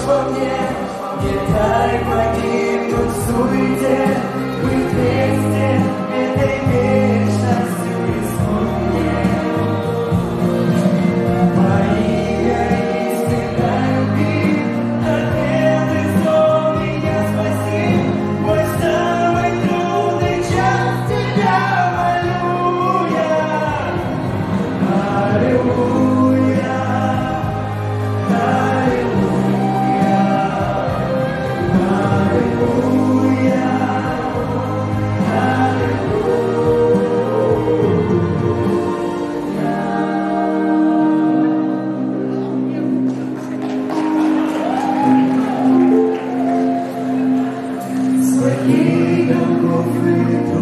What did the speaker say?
живешь во мне, не дай погибнуть в суете, мы вместе этой вечностью исполни. Мария, если люби, ответы сон меня спаси, мой самый трудный час тебя молю я. free.